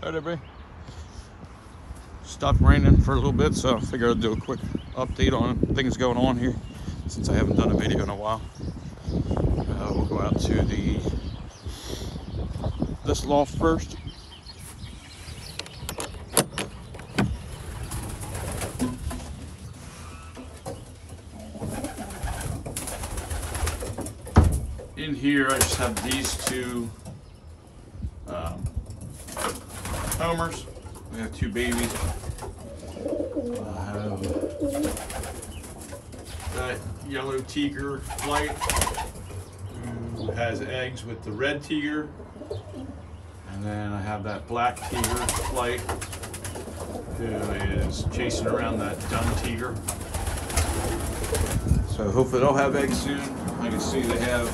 Alright everybody. Stopped raining for a little bit, so I figured I'd do a quick update on things going on here since I haven't done a video in a while. Uh, we'll go out to the this loft first. In here, I just have these two um, homers. We have two babies. I have that yellow tiger flight who has eggs with the red tiger. And then I have that black tiger flight who is chasing around that dun tiger. So hopefully they'll have eggs soon. I can see they have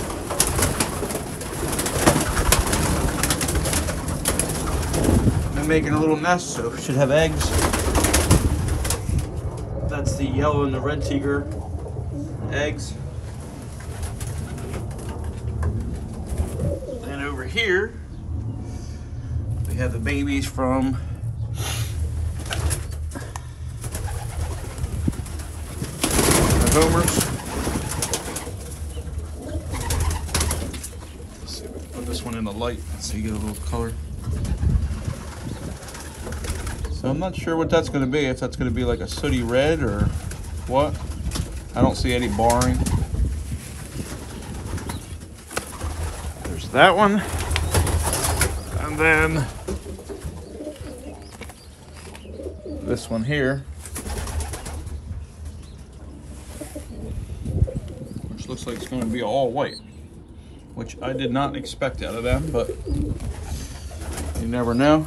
making a little nest, so should have eggs. That's the yellow and the red tiger eggs. And over here, we have the babies from the homers. Let's see if we can put this one in the light so you get a little color. So I'm not sure what that's going to be. If that's going to be like a sooty red or what. I don't see any barring. There's that one. And then this one here. Which looks like it's going to be all white. Which I did not expect out of them, but you never know.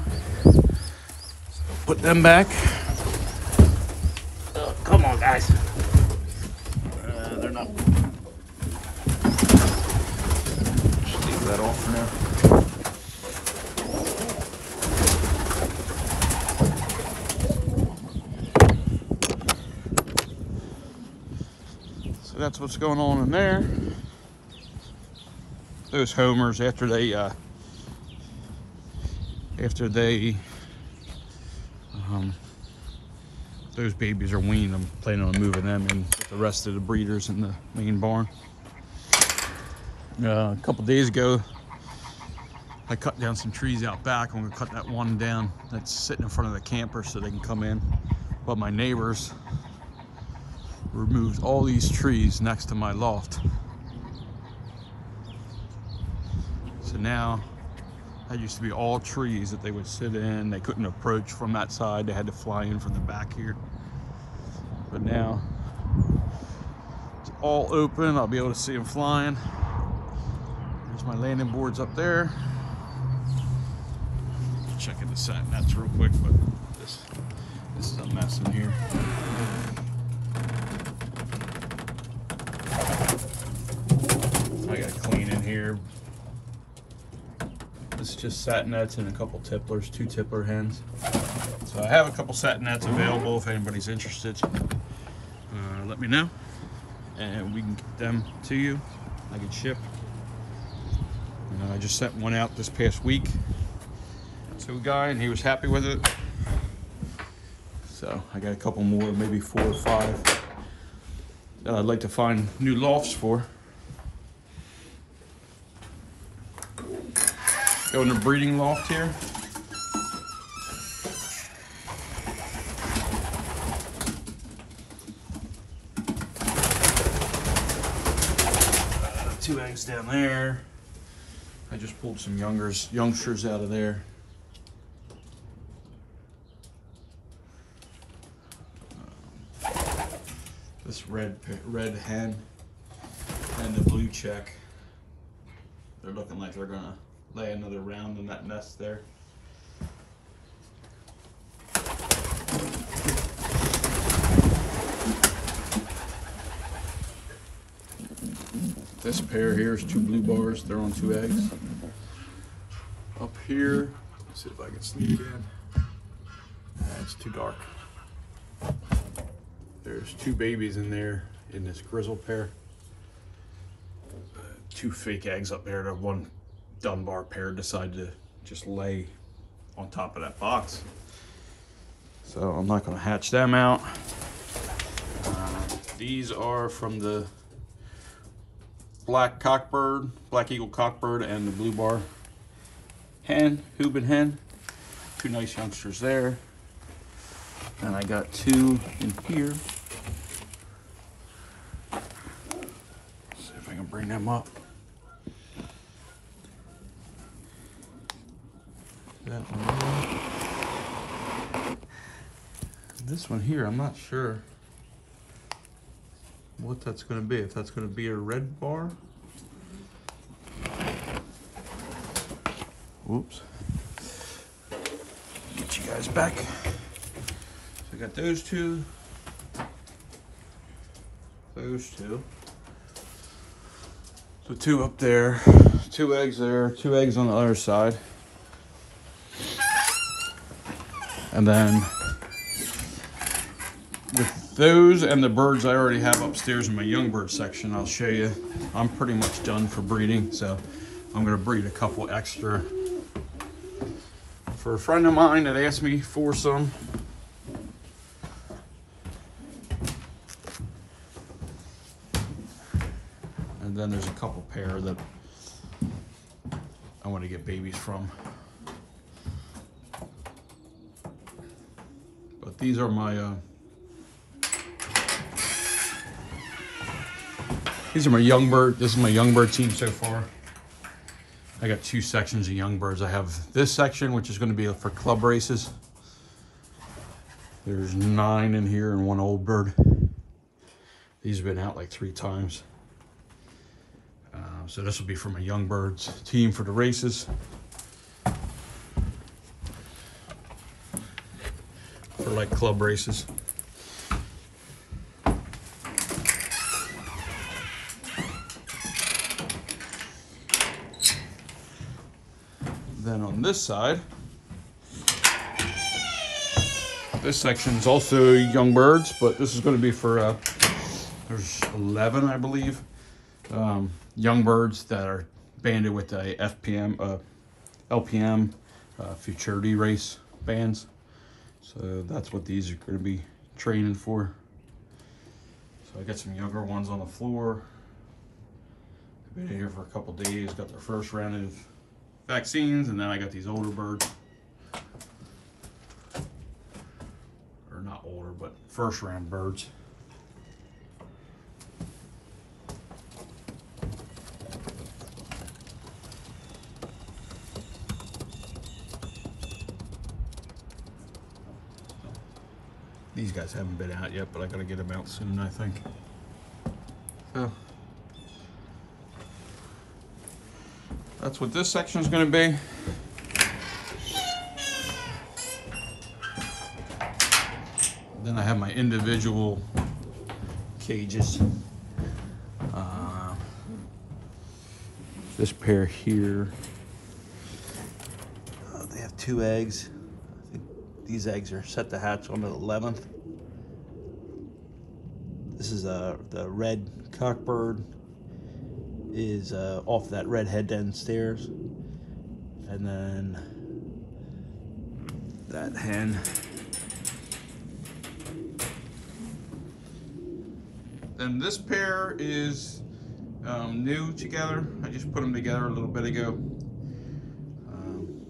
Put them back. Oh, come on, guys. Uh, they're not. Just leave that off for now. So that's what's going on in there. Those homers after they uh, after they um, those babies are weaned. I'm planning on moving them in with the rest of the breeders in the main barn. Uh, a couple days ago, I cut down some trees out back. I'm gonna cut that one down that's sitting in front of the camper so they can come in. But my neighbors removed all these trees next to my loft. So now that used to be all trees that they would sit in. They couldn't approach from that side. They had to fly in from the back here. But now it's all open. I'll be able to see them flying. There's my landing boards up there. Checking the sat nets real quick, but this this is a mess in here. I got to clean in here. Is just sat nets and a couple tipplers, two tippler hens. So I have a couple sat nets available if anybody's interested. Uh, let me know and we can get them to you. I can ship. I just sent one out this past week to a guy and he was happy with it. So I got a couple more, maybe four or five that I'd like to find new lofts for. Go in the breeding loft here. Two eggs down there. I just pulled some youngers, youngsters out of there. Um, this red red hen and the blue check. They're looking like they're gonna lay another round in that nest there. This pair here is two blue bars. They're on two eggs. Up here, let's see if I can sneak in. It's too dark. There's two babies in there in this grizzle pair. Uh, two fake eggs up there. The one dun bar pair decided to just lay on top of that box. So I'm not gonna hatch them out. Uh, these are from the black cockbird, black eagle cockbird, and the blue bar hen, Hubin hen. Two nice youngsters there. And I got two in here. see if I can bring them up. That one This one here, I'm not sure what that's going to be. If that's going to be a red bar. Whoops. Get you guys back. So I got those two. Those two. So two up there, two eggs there, two eggs on the other side. And then with those and the birds I already have upstairs in my young bird section, I'll show you. I'm pretty much done for breeding, so I'm gonna breed a couple extra. For a friend of mine that asked me for some. And then there's a couple pair that I want to get babies from. These are my uh, These are my young bird. This is my young bird team so far. I got two sections of young birds. I have this section, which is going to be for club races. There's nine in here and one old bird. These have been out like three times. Uh, so this will be for my young birds team for the races. For like club races. Then on this side, this section is also young birds, but this is going to be for, uh, there's 11, I believe, um, young birds that are banded with a FPM, uh, LPM uh, futurity race bands. So that's what these are going to be training for. So I got some younger ones on the floor. They've been here for a couple days, got their first round of vaccines, and then I got these older birds. Or not older, but first round birds. These guys haven't been out yet, but I gotta get them out soon, I think. So. That's what this section is to be. Then I have my individual cages. Uh, this pair here, uh, they have two eggs. I think these eggs are set to hatch on the 11th. This is uh, the red cockbird is uh, off that red head downstairs. And then that hen. Then this pair is um, new together. I just put them together a little bit ago. Um,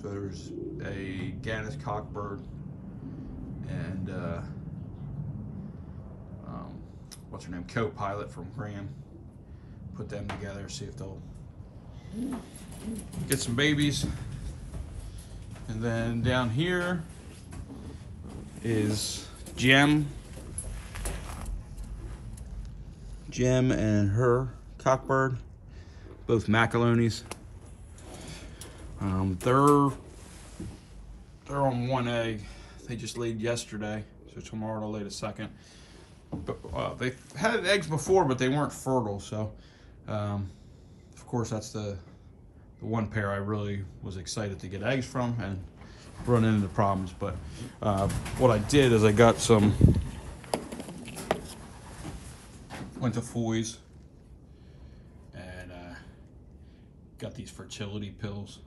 so there's a Gannett cockbird and uh, what's her name, co-pilot from Graham put them together, see if they'll get some babies. And then down here is Gem. Gem and her cockbird, both Macalonis. Um, they're they're on one egg. They just laid yesterday, so tomorrow they'll lay the second. Uh, they've had eggs before, but they weren't fertile, so um, of course, that's the, the one pair I really was excited to get eggs from and run into problems. But uh, what I did is I got some, went to Foy's and uh, got these fertility pills,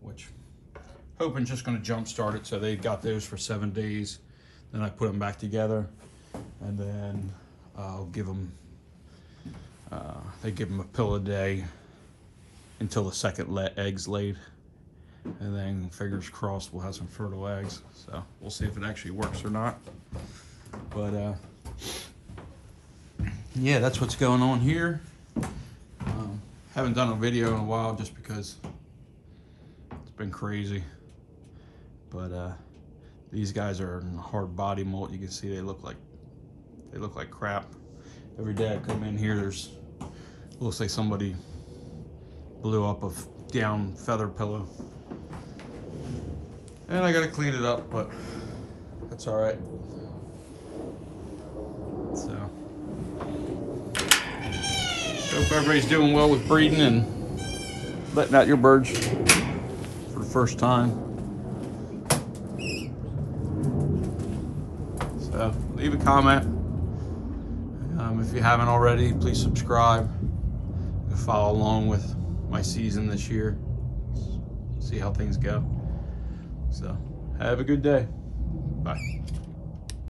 which hoping just going to jump start it. So they got those for seven days. Then I put them back together, and then I'll give them. Uh, they give them a pill a day until the second le- eggs laid, and then fingers crossed we'll have some fertile eggs. So we'll see if it actually works or not. But uh, yeah, that's what's going on here. Um, haven't done a video in a while just because it's been crazy. But uh, these guys are in hard body molt. You can see they look like they look like crap. Every day I come in here, there's looks like somebody blew up a down feather pillow. And I gotta clean it up, but that's all right. So. Hope everybody's doing well with breeding and letting out your birds for the first time. So leave a comment. Um, if you haven't already, please subscribe and follow along with my season this year. See how things go. So have a good day. Bye.